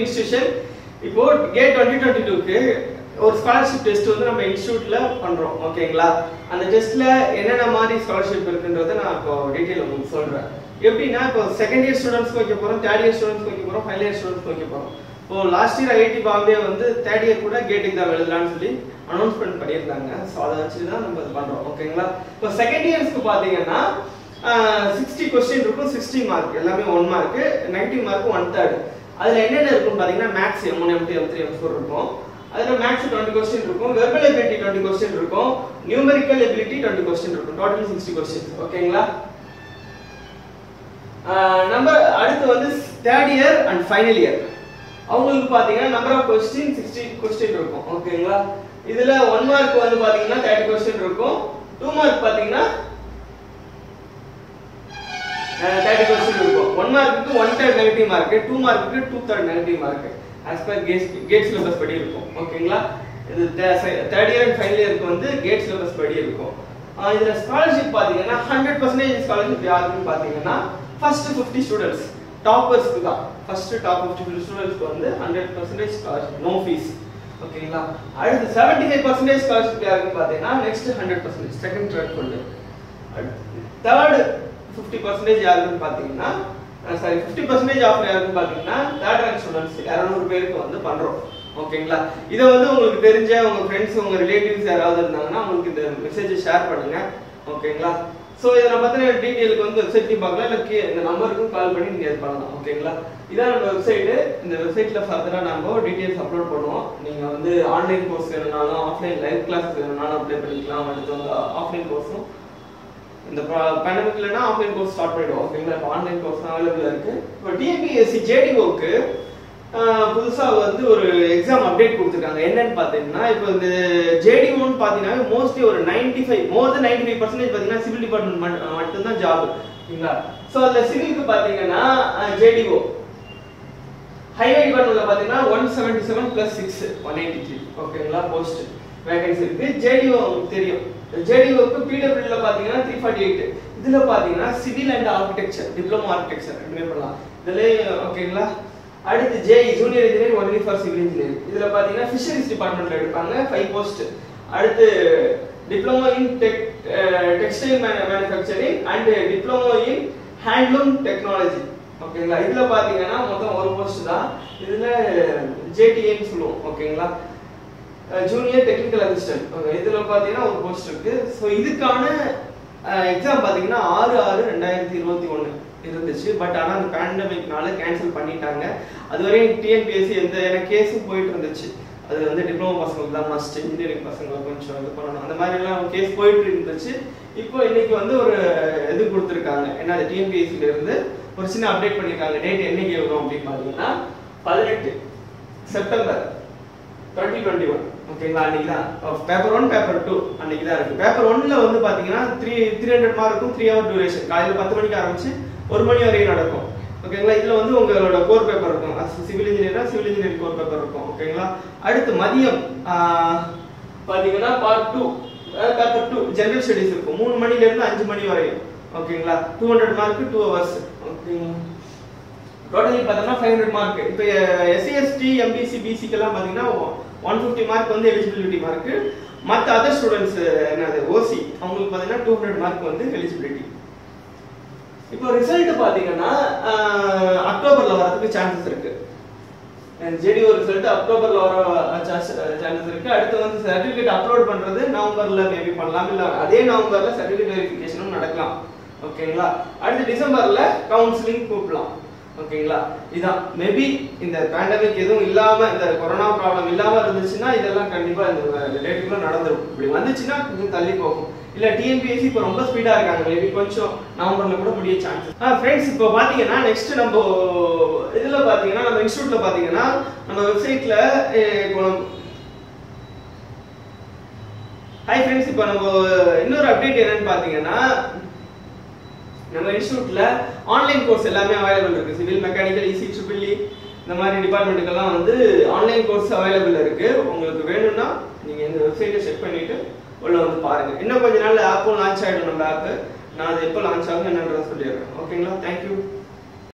Institution இப்போ K twenty twenty டுவுக்கு ஒரு scholarship test வந்து நம்ம இன்ஸ்டியூட்ல பண்றோம். ஓகேங்களா அந்த டெஸ்ட்ல என்னென்ன மாதிரி ஸ்காலர்ஷிப் இருக்குன்றத நான் இப்போ டீட்டெயில் உங்களுக்கு சொல்றேன். எப்படின்னா இப்போ செகண்ட் இயர் ஸ்டூடெண்ட்ஸ்க்கு வைக்க போறோம் தேர்ட் இயர் ஸ்டூடெண்ட்ஸ்க்கு வைக்க போறோம் ஃபைனல் இயர் ஸ்டூடெண்ட்ஸ்க்கு வைக்க போறோம். இப்போ லாஸ்ட் இயர் ஐஐடி பாம்பே வந்து தேர்ட் இயர் கூட கேட் எக்ஸாம் எழுதலாம்னு சொல்லி அனௌன்ஸ்மெண்ட் பண்ணியிருந்தாங்க. ஸோ அதை வச்சு தான் நம்ம இது பண்றோம். ஓகேங்களா இப்போ செகண்ட் இயர்ஸ்க்கு பார்த்தீங்கன்னா சிக்ஸ்டி கொஸ்டின் இருக்கும் சிக்ஸ்டி மார்க் எல்லாமே one mark ninety mark one third அதில் என்னென்ன இருக்கும் பார்த்தீங்கன்னா maths M one M two M three M four இருக்கும். அதில் மேக்ஸ் டுவெண்ட்டி கொஸ்டின் இருக்கும். வெர்பல் எபிலிட்டி டுவெண்ட்டி கொஸ்டின் இருக்கும். நியூமெரிக்கல் எபிலிட்டி டுவெண்ட்டி கொஸ்டின் இருக்கும். டோட்டல் சிக்ஸ்டி கொஸ்டின் ஓகேங்களா நம்ம அடுத்து வந்து third year and final year அவங்களுக்கு பார்த்தீங்கன்னா number of question sixty question இருக்கும். ஓகேங்களா இதில் ஒன் மார்க் வந்து பார்த்தீங்கன்னா தேர்ட்டி கொஸ்டின் இருக்கும். டூ மார்க் பார்த்தீங்கன்னா தேர்ட்டி கொஸ்டின் ஒன் மார்க்குக்கு one third negative mark two மார்க்குக்கு two third negative mark as per GATE GATE syllabus படி இருக்கும். ஓகேங்களா இது தேர்ட் இயர் அண்ட் ஃபைனல் இயருக்கு வந்து கேட் சிலபஸ் படி இருக்கும். இதுல ஸ்காலர்ஷிப் பாத்தீங்கன்னா ஹண்ட்ரட் பர்சன்டேஜ் ஸ்காலர்ஷிப் யாருக்குன்னு பாத்தீங்கன்னா ஃபர்ஸ்ட் ஃபிஃப்டி ஸ்டூடெண்ட்ஸ் டாப்பர்ஸ்க்கு தான். ஃபர்ஸ்ட் டாப் ஃபிஃப்டி ஸ்டூடெண்ட்ஸ்க்கு வந்து hundred percentage scholarship no fees ஓகேங்களா அடுத்து செவன்டி ஃபைவ் பர்சன்டேஜ் ஸ்காலர்ஷிப் யாருக்குன்னு பாத்தீங்கன்னா next hundred percentage second third கொண்டு. தேர்ட் ஃபிஃப்டி பர்சன்டேஜ் யாருக்குன்னு பாத்தீங்கன்னா சாரி ஃபிஃப்டி பர்சன்டேஜ் ஆஃப் யாருக்குன்னு பார்த்தீங்கன்னா தேர்ட் ரேங்க் ஸ்டூடெண்ட்ஸ் இரநூறு பேருக்கு வந்து பண்ணுறோம் ஓகேங்களா? இதை வந்து உங்களுக்கு தெரிஞ்ச உங்க ஃப்ரெண்ட்ஸ் உங்க ரிலேட்டிவ்ஸ் யாராவது இருந்தாங்கன்னா உங்களுக்கு இந்த மெசேஜை ஷேர் பண்ணுங்க. ஓகேங்களா? ஸோ இதை பற்றின பத்தின டீட்டெயிலுக்கு வந்து வெப்சைட்லையும் பார்க்கலாம். இல்லை கே இந்த நம்பருக்கும் கால் பண்ணி நீங்கள் இது பண்ணலாம். ஓகேங்களா? இதான் நம்ம வெப்சைட்டு இந்த வெப்சைட்ல ஃபர்தராக நம்ம டீட்டெயில்ஸ் அப்லோட் பண்ணுவோம். நீங்கள் வந்து ஆன்லைன் கோர்ஸ் வேணும்னாலும் ஆஃப்லைன் லைவ் கிளாஸ் வேணுனாலும் அப்ளை பண்ணிக்கலாம். அடுத்து வந்து ஆஃப்லைன் கோர்ஸும் இந்த பேண்டமிக் இல்லைனா ஆஃப்லைன் கோர்ஸ் ஸ்டார்ட் பண்ணிடுவோம். ஓகேங்களா இப்போ ஆன்லைன் கோர்ஸ் அவைலபிளாக இருக்கு. இப்போ டிஎன்பிஎஸ்சி ஜேடிஓக்கு புதுசாக வந்து ஒரு எக்ஸாம் அப்டேட் கொடுத்துருக்காங்க. என்னன்னு பார்த்தீங்கன்னா இப்போ இந்த ஜேடிஓன்னு பார்த்தீங்கன்னா மோஸ்ட்லி ஒரு ninety five more than ninety five percentage பார்த்தீங்கன்னா சிவில் டிபார்ட்மெண்ட் மட்டும்தான் ஜாப் ஓகேங்களா ஸோ அதில் சிவிலுக்கு பார்த்தீங்கன்னா ஜேடிஓ ஹைவே டிபார்ட்மெண்ட்ல பார்த்தீங்கன்னா one seventy seven plus six one eighty three ஓகேங்களா போஸ்ட் வேகன்சி இருக்கு ஜேடிஓ தெரியும். ஜேடிஓக்கு பிடபிள்யூல பார்த்தீங்கன்னா த்ரீ ஃபார்ட்டி எயிட் இதுல பார்த்தீங்கன்னா civil and architecture diploma architecture ரெண்டுமே பண்ணலாம். இதுல ஓகேங்களா அடுத்து JE junior engineer only for civil engineer இதுல பாத்தீங்கன்னா ஃபிஷரிஸ் டிபார்ட்மெண்ட்ல எடுப்பாங்க ஃபைவ் போஸ்ட் அடுத்து diploma in tech textile manufacturing and diploma in handloom technology ஓகேங்களா இதுல பாத்தீங்கன்னா மொத்தம் ஒரு போஸ்ட் தான். இதுல ஜேடிஏன்னு சொல்லுவோம் ஓகேங்களா ஜூனியர் டெக்னிக்கல் அசிஸ்டன்ட் இதில் பார்த்தீங்கன்னா ஒரு போஸ்ட் இருக்கு. ஸோ இதுக்கான எக்ஸாம் பார்த்தீங்கன்னா ஆறு ஆறு ரெண்டாயிரத்தி இருபத்தி ஒன்று இருந்துச்சு. பட் ஆனால் அந்த பேண்டமிக்னால கேன்சல் பண்ணிட்டாங்க. அதுவரையும் டிஎன்பிஎஸ்சி எந்த எனக்கு கேஸும் போயிட்டு இருந்துச்சு. அது வந்து டிப்ளமோ பசங்களுக்கு தான் மஸ்ட் இன்ஜினியரிங் பசங்க கொஞ்சம் இது பண்ணணும். அந்த மாதிரிலாம் கேஸ் போயிட்டு இருந்துச்சு. இப்போ இன்னைக்கு வந்து ஒரு இது கொடுத்துருக்காங்க. என்ன டிஎன்பிஎஸ்சில இருந்து ஒரு சின்ன அப்டேட் பண்ணியிருக்காங்க டேட் என்னைக்கு வரும் அப்படின்னு பார்த்தீங்கன்னா பதினெட்டு செப்டம்பர் டுவெண்ட்டி டுவெண்ட்டி ஒன் ஓகேங்களா அன்னைக்கு தான் paper oh, one paper two அன்னைக்கு தான் இருக்கு. பேப்பர் ஒன்ல வந்து பாத்தீங்கன்னா த்ரீ த்ரீ ஹண்ட்ரட் மார்க்கும் த்ரீ ஹவர் டியூரேஷன் காலையில் பத்து மணிக்கு ஆரம்பிச்சு ஒரு மணி வரையும் நடக்கும். ஓகேங்களா இதுல வந்து உங்களோட கோர் பேப்பர் இருக்கும். Civil engineer civil engineering core paper இருக்கும். ஓகேங்களா அடுத்து மதியம் பாத்தீங்கன்னா part two paper two general studies இருக்கும். மூணு மணில இருந்து அஞ்சு மணி வரையும். ஓகேங்களா two hundred mark two hours ஓகேங்களா டோட்டலி பார்த்தோம்னா ஃபைவ் ஹண்ட்ரட் மார்க் இப்போ எஸ்சிஎஸ்டி எம்பிசி பிசிக்கெல்லாம் பார்த்தீங்கன்னா ஒன் ஃபிஃப்டி மார்க் வந்து எலிஜிபிலிட்டி மார்க் மற்ற அதர் ஸ்டூடெண்ட்ஸ் என்னது ஓசி அவங்களுக்கு பார்த்தீங்கன்னா டூ ஹண்ட்ரட் மார்க் வந்து எலிஜிபிலிட்டி இப்போ ரிசல்ட் பார்த்தீங்கன்னா அக்டோபரில் வரதுக்கு சான்சஸ் இருக்கு. ஜேடிஓ ரிசல்ட் அக்டோபர்ல வர சான்சஸ் இருக்கு. அடுத்து வந்து சர்டிபிகேட் அப்லோட் பண்றது நவம்பர்ல மேபி பண்ணலாம். இல்ல அதே நவம்பர்ல சர்டிபிகேட் வெரிஃபிகேஷனும் நடக்கலாம். ஓகேங்களா அடுத்து டிசம்பர்ல கவுன்சிலிங் கூப்பிடலாம் ஓகேங்களா? இதான். மேபி இந்த பேண்டமிக் எதுவும் இல்லாம இந்த கொரோனா ப்ராப்ளம் இல்லாம இருந்துச்சுன்னா இதெல்லாம் கண்டிப்பா இந்த டேட்டுக்குள்ள நடந்துடும் இப்படி வந்துச்சுன்னா கொஞ்சம் தள்ளி போகும். இல்ல டிஎன்பிஎஸ்சி இப்போ ரொம்ப ஸ்பீடா இருக்காங்க. மேபி கொஞ்சம் நவம்பர்ல கூட முடிய சான்சஸ் ஆ ஃப்ரெண்ட்ஸ் இப்போ பாத்தீங்கன்னா நெக்ஸ்ட் நம்ம இதுல பாத்தீங்கன்னா நம்ம இன்ஸ்டியூட்ல பாத்தீங்கன்னா நம்ம வெப்சைட்ல இப்போ ஹாய் ஃப்ரெண்ட்ஸ் இப்போ நம்ம இன்னொரு அப்டேட் என்னன்னு பாத்தீங்கன்னா நம்ம இன்ஸ்டியூட்ல ஆன்லைன் கோர்ஸ் எல்லாமே அவைலபிள் இருக்கு. Civil mechanical EC triple E இந்த மாதிரி டிபார்ட்மெண்ட்டுக்கெல்லாம் வந்து ஆன்லைன் கோர்ஸ் அவைலபிள் இருக்கு. உங்களுக்கு வேணும்னா நீங்க இந்த வெப்சைட்டை செக் பண்ணிட்டு உள்ள வந்து பாருங்க. இன்னும் கொஞ்ச நாள் ஆப்பும் லான்ச் ஆயிடும் நம்ம ஆப் நான் அது எப்போ லான்ச் ஆகும் என்னன்றத சொல்லிடுறேன். ஓகேங்களா தேங்க்யூ